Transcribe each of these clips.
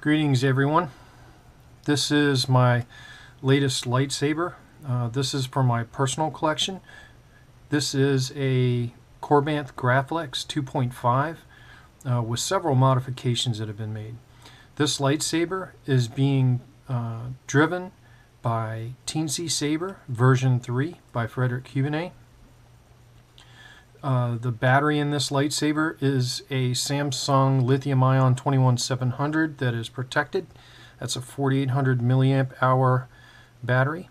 Greetings everyone. This is my latest lightsaber. Uh, this is for my personal collection. This is a Korbanth Graflex 2.5 uh, with several modifications that have been made. This lightsaber is being uh, driven by Teensy Saber version 3 by Fredrik Hubinette. Uh, the battery in this lightsaber is a Samsung lithium ion 21700 that is protected. That's a 4800 milliamp hour battery.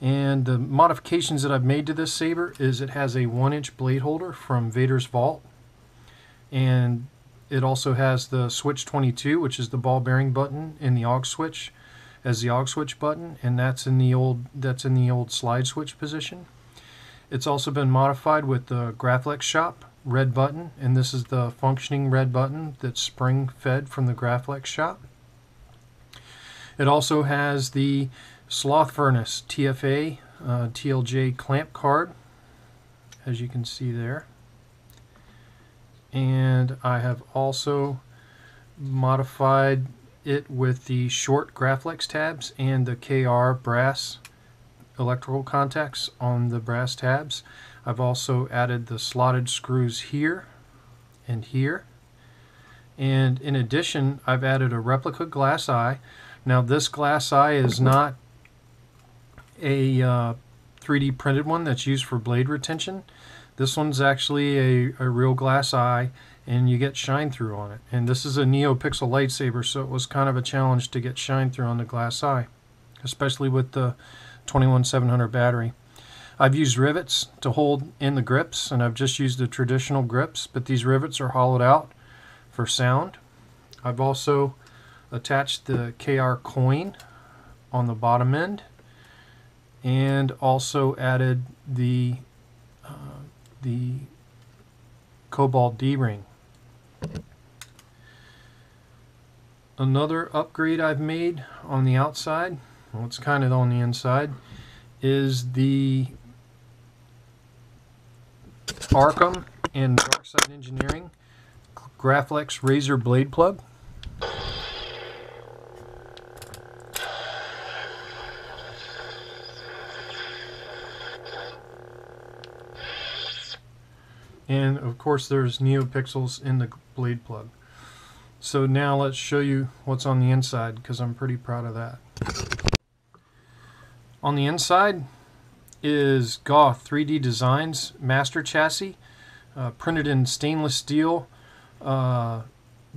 And the modifications that I've made to this saber is it has a one inch blade holder from Vader's Vault. And it also has the switch 22, which is the ball bearing button in the aux switch as the aux switch button. And that's in the old, that's in the old slide switch position. It's also been modified with the Graflex shop red button, and this is the functioning red button that's spring fed from the Graflex shop. It also has the Slothfurnace TFA uh, TLJ clamp card, as you can see there. And I have also modified it with the short Graflex tabs and the KR brass electrical contacts on the brass tabs. I've also added the slotted screws here and here. And in addition, I've added a replica glass eye. Now this glass eye is not a uh, 3D printed one that's used for blade retention. This one's actually a, a real glass eye and you get shine through on it. And this is a NeoPixel lightsaber, so it was kind of a challenge to get shine through on the glass eye, especially with the 21700 battery. I've used rivets to hold in the grips and I've just used the traditional grips but these rivets are hollowed out for sound. I've also attached the KR coin on the bottom end and also added the uh, the Cobalt D-ring. Another upgrade I've made on the outside it's kind of on the inside, is the Arkham and Darkside Engineering Graflex Razor Blade Plug. And of course there's NeoPixels in the blade plug. So now let's show you what's on the inside because I'm pretty proud of that. On the inside is Goth 3D Designs Master Chassis, uh, printed in stainless steel, uh,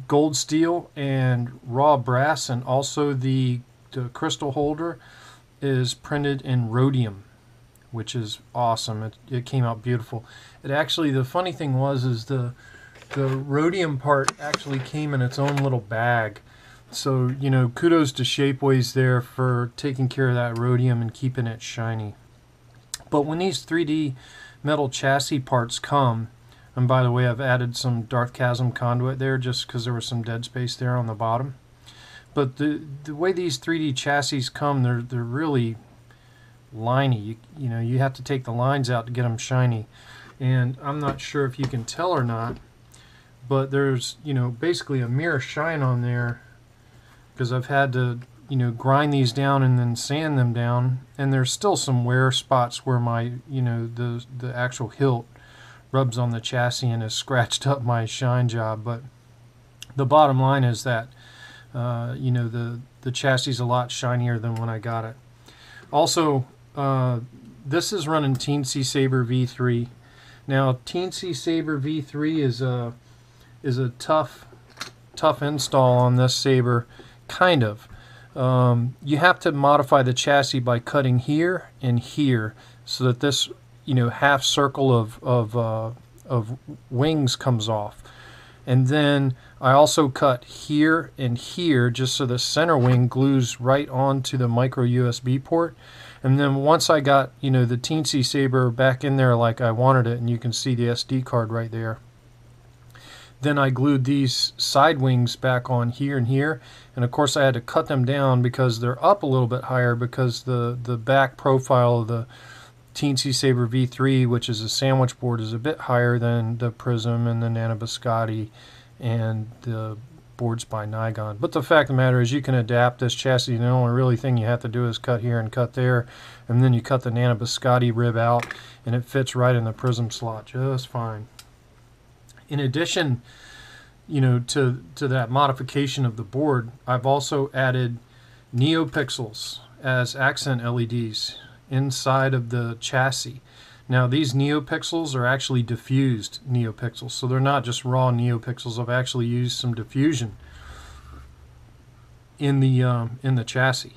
gold steel, and raw brass, and also the, the crystal holder is printed in rhodium, which is awesome. It, it came out beautiful. It actually, the funny thing was, is the the rhodium part actually came in its own little bag so, you know, kudos to Shapeways there for taking care of that rhodium and keeping it shiny. But when these 3D metal chassis parts come, and by the way, I've added some Darth Chasm conduit there just because there was some dead space there on the bottom. But the the way these 3D chassis come, they're they're really liney. You, you know, you have to take the lines out to get them shiny. And I'm not sure if you can tell or not, but there's, you know, basically a mirror shine on there because I've had to you know grind these down and then sand them down and there's still some wear spots where my you know the the actual hilt rubs on the chassis and has scratched up my shine job. But the bottom line is that uh, you know the the chassis is a lot shinier than when I got it. Also uh, this is running Teensy Saber V3 now Teensy Saber V3 is a is a tough tough install on this saber kind of. Um, you have to modify the chassis by cutting here and here so that this you know half circle of of, uh, of wings comes off and then I also cut here and here just so the center wing glues right onto the micro USB port and then once I got you know the teensy saber back in there like I wanted it and you can see the SD card right there then I glued these side wings back on here and here. And of course I had to cut them down because they're up a little bit higher because the, the back profile of the Teensy Saber V3, which is a sandwich board, is a bit higher than the Prizm and the Nanobiscotte and the boards by Naigon. But the fact of the matter is you can adapt this chassis. The only really thing you have to do is cut here and cut there. And then you cut the Nanobiscotte rib out and it fits right in the Prizm slot just fine. In addition, you know, to, to that modification of the board, I've also added NeoPixels as accent LEDs inside of the chassis. Now these NeoPixels are actually diffused NeoPixels, so they're not just raw NeoPixels. I've actually used some diffusion in the um, in the chassis.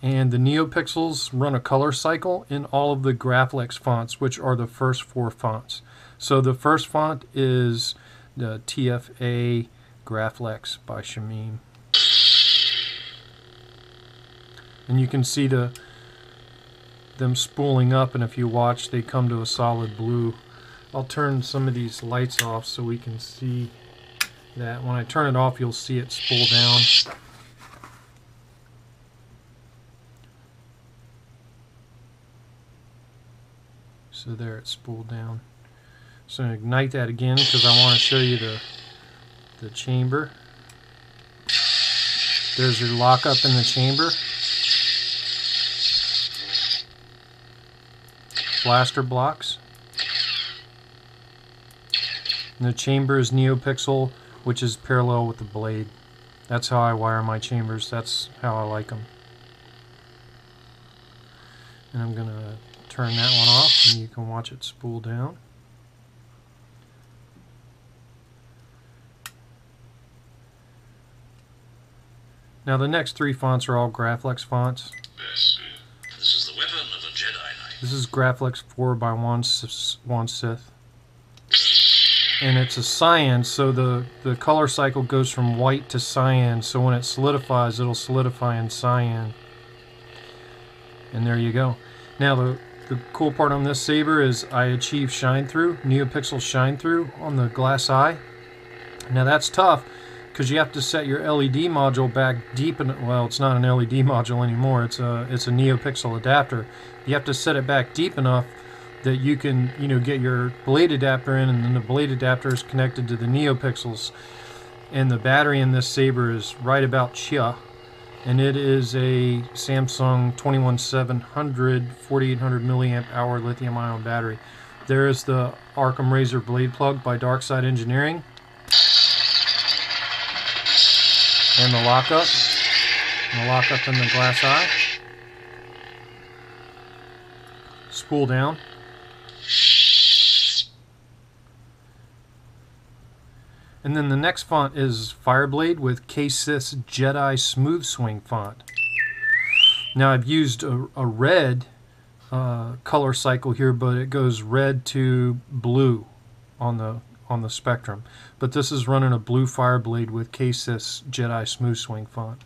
And the NeoPixels run a color cycle in all of the Graflex fonts, which are the first four fonts. So the first font is the TFA Graflex by Shamim. And you can see the them spooling up and if you watch they come to a solid blue. I'll turn some of these lights off so we can see that. When I turn it off you'll see it spool down. So there it's spooled down. So I'm going to ignite that again because I want to show you the the chamber. There's your lockup in the chamber. Blaster blocks. And the chamber is NeoPixel, which is parallel with the blade. That's how I wire my chambers. That's how I like them. And I'm going to turn that one off and you can watch it spool down. Now the next three fonts are all Graflex fonts. Yes. This is the weapon of a Jedi Knight. This is Graflex 4 by Juan, Juan Sith. And it's a cyan, so the, the color cycle goes from white to cyan, so when it solidifies, it'll solidify in cyan. And there you go. Now the, the cool part on this saber is I achieve shine through, NeoPixel shine through on the glass eye. Now that's tough because you have to set your LED module back deep in well it's not an LED module anymore. It's a it's a NeoPixel adapter. You have to set it back deep enough that you can you know get your blade adapter in and then the blade adapter is connected to the NeoPixels. And the battery in this saber is right about chia. And it is a Samsung 21700 4800 milliamp hour lithium ion battery. There is the Arkham Razor blade plug by Darkside Engineering and the lockup. And the lockup in the glass eye. Spool down. And then the next font is Fireblade with KSith Jedi Smooth Swing font. Now I've used a, a red uh, color cycle here, but it goes red to blue on the on the spectrum. But this is running a blue Fireblade with KSith Jedi Smooth Swing font.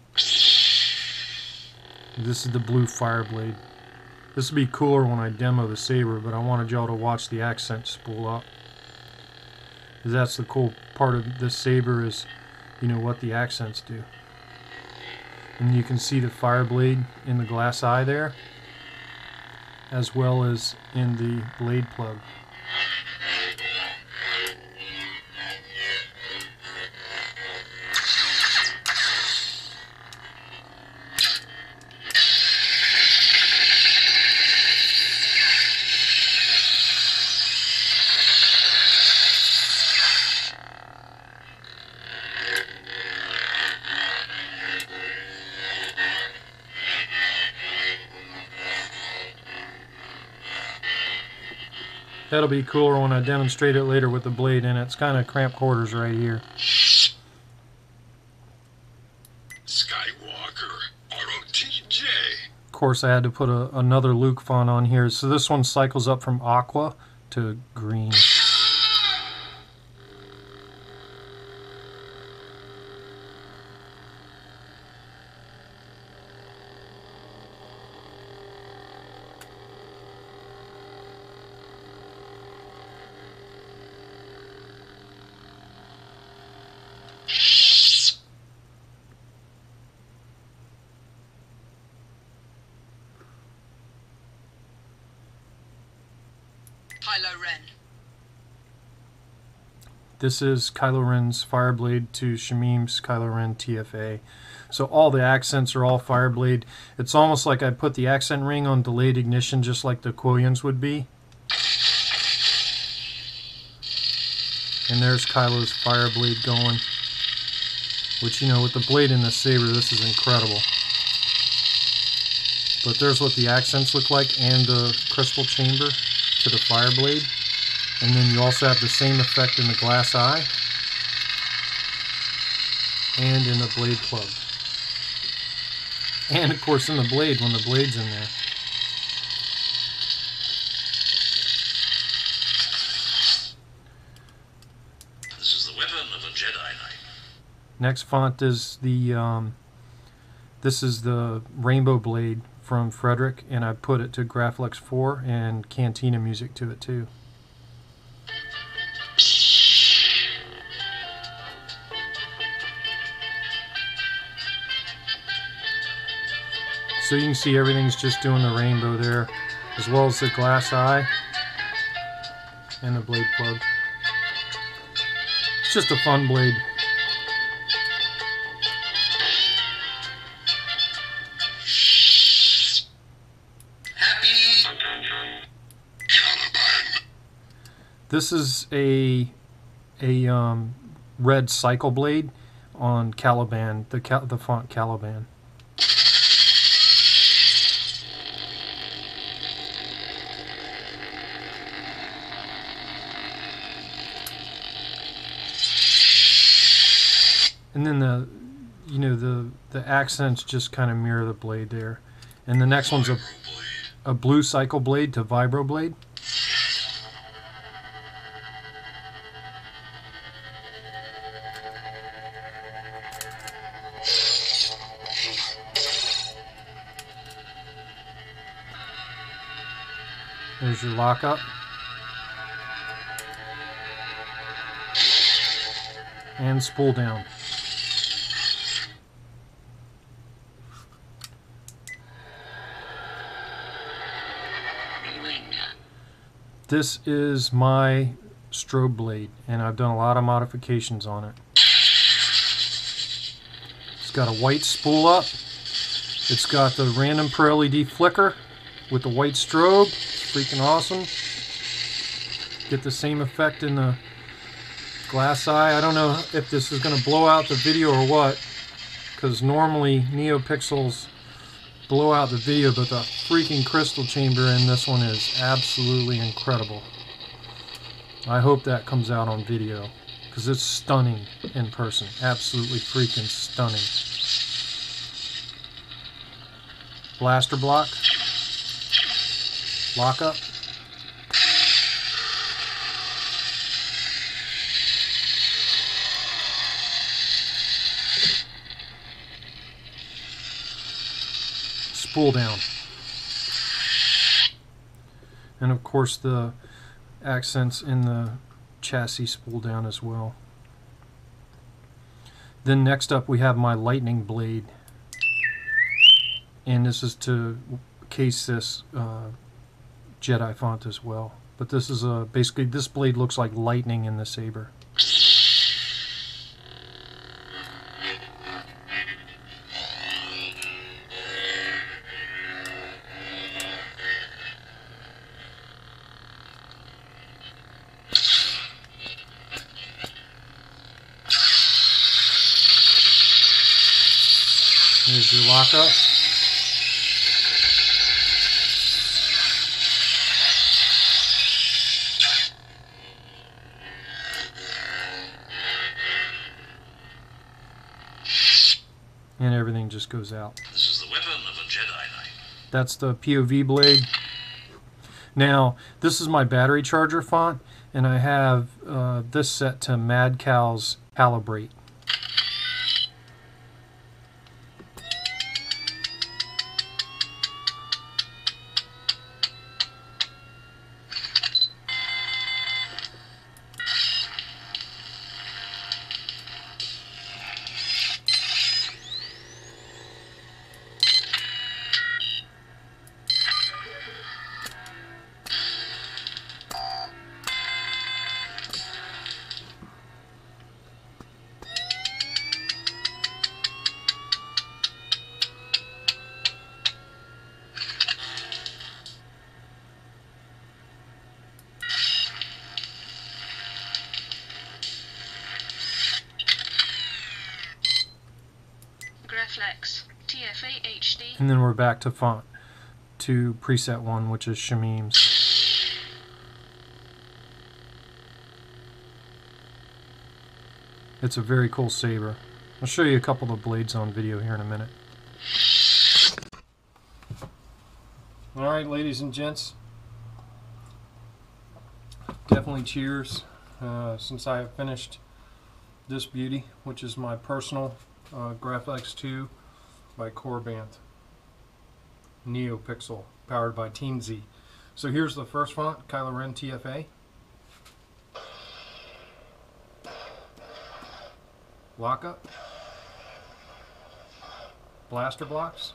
This is the blue Fireblade. This will be cooler when I demo the saber, but I wanted y'all to watch the accent spool up. Because that's the cool part of this saber is, you know, what the accents do. And you can see the Fireblade in the glass eye there, as well as in the blade plug. That'll be cooler when I demonstrate it later with the blade in it. It's kind of cramped quarters right here. Skywalker, ROTJ. Of course, I had to put a, another Luke font on here. So this one cycles up from aqua to green. This is Kylo Ren's Fireblade to Shamim's Kylo Ren TFA. So all the accents are all Fireblade. It's almost like I put the accent ring on delayed ignition just like the quillons would be. And there's Kylo's Fireblade going. Which, you know, with the blade and the saber, this is incredible. But there's what the accents look like and the crystal chamber to the Fireblade. And then you also have the same effect in the glass eye and in the blade plug. And of course in the blade when the blade's in there. This is the weapon of a Jedi Knight. Next font is the um, this is the Rainbow Blade from Frederick and I put it to Graflex 4 and Cantina music to it too. So you can see everything's just doing the rainbow there, as well as the glass eye and the blade plug. It's just a fun blade. This is a a um, red cycle blade on Caliban, the Cal- the font Caliban. And then the you know the the accents just kind of mirror the blade there. And the next one's a a blue cycle blade to vibro blade. There's your lockup. And spool down. This is my strobe blade, and I've done a lot of modifications on it. It's got a white spool up. It's got the random per LED flicker with the white strobe. It's freaking awesome. Get the same effect in the glass eye. I don't know if this is going to blow out the video or what, because normally NeoPixels blow out the video, but the freaking crystal chamber in this one is absolutely incredible. I hope that comes out on video because it's stunning in person. Absolutely freaking stunning. Blaster block. Lockup. Spool down. And of course the accents in the chassis spool down as well. Then next up we have my lightning blade. And this is to KSith's uh, Jedi font as well. But this is a basically this blade looks like lightning in the saber. Here's your lockup. And everything just goes out. This is the weapon of a Jedi Knight. That's the POV blade. Now, this is my battery charger font, and I have uh, this set to Mad Cow's Calibrate. And then we're back to font to preset one, which is Shamim's. It's a very cool saber. I'll show you a couple of blades on video here in a minute. Alright, ladies and gents. Definitely cheers uh, since I have finished this beauty, which is my personal uh, Graflex 2 by Korbanth. NeoPixel, powered by Team Z. So here's the first font, Kylo Ren TFA. Lockup. Blaster blocks.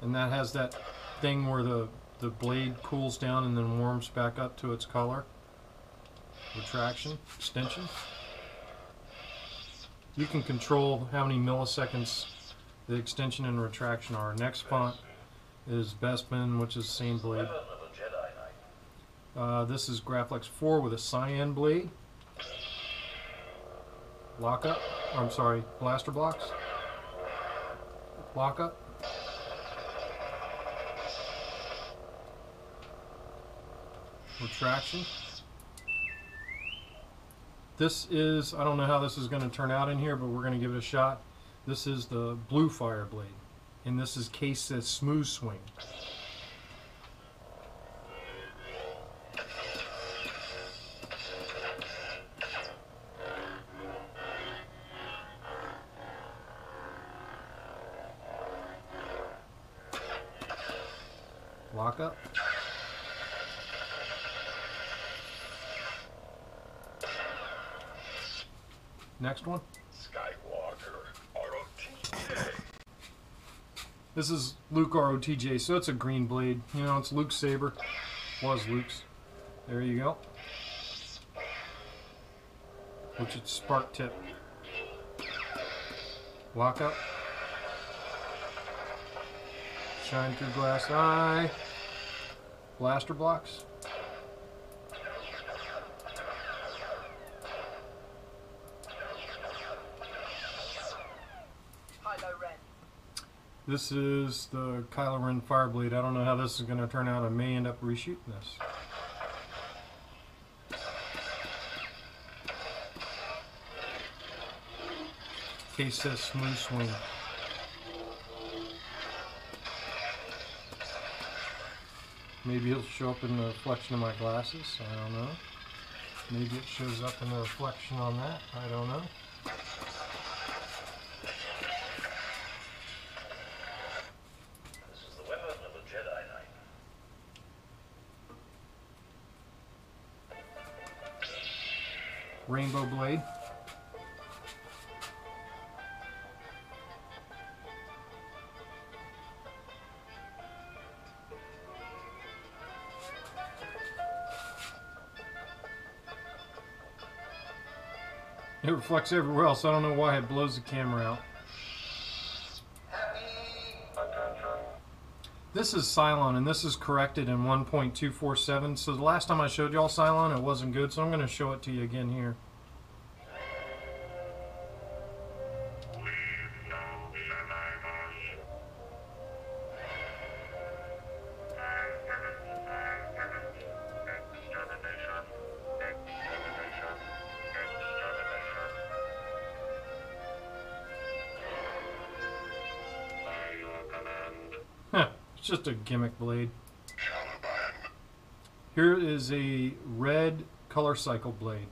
And that has that thing where the, the blade cools down and then warms back up to its color. Retraction, extension. You can control how many milliseconds the extension and retraction are. Next font is Bespin, which is same blade. Uh, this is Graflex 4 with a cyan blade. Lockup. I'm sorry, blaster blocks. Lockup. Retraction. This is, I don't know how this is going to turn out in here, but we're going to give it a shot. This is the blue fire blade. And this is KSith's smooth swing. Lockup. Next one. Skywalker. ROTJ. This is Luke ROTJ, so it's a green blade. You know, it's Luke's saber. Was Luke's. There you go. Which is spark tip. Lock up. Shine through glass eye. Blaster blocks. Kylo Ren. This is the Kylo Ren Fireblade. I don't know how this is going to turn out. I may end up reshooting this. KSith's smooth swing. Maybe it'll show up in the reflection of my glasses. I don't know. Maybe it shows up in the reflection on that. I don't know. Rainbow Blade. It reflects everywhere else. I don't know why it blows the camera out. This is Cylon, and this is corrected in 1.247. So the last time I showed y'all Cylon, it wasn't good, so I'm going to show it to you again here. Just a gimmick blade. Here is a red color cycle blade.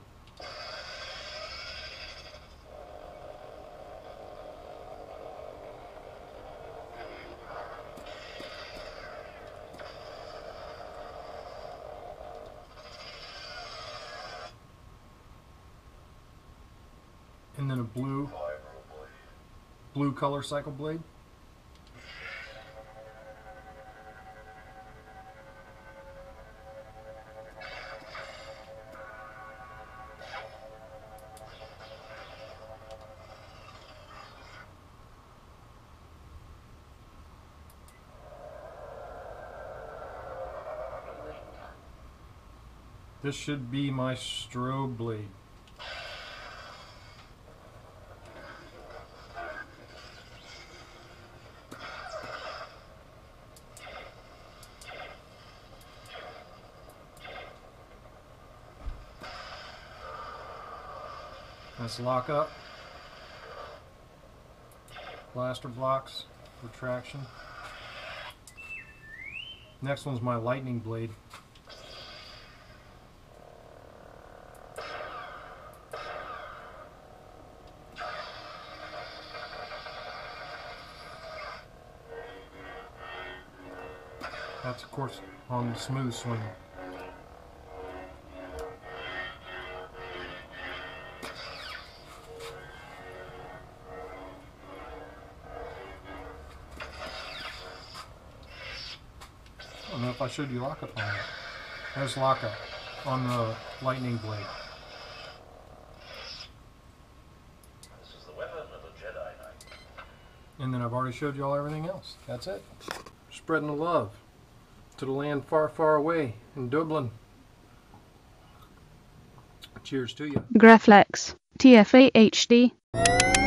And then a blue blue color cycle blade. This should be my strobe blade. Let's lock up. Blaster blocks, retraction. Next one's my lightning blade. That's of course on the smooth swing. I don't know if I showed you lockup on that. There's lockup on the lightning blade. This is the weapon of a Jedi Knight. And then I've already showed you all everything else. That's it. Spreading the love to the land far, far away in Dublin. Cheers to you. Graflex. TFA HD.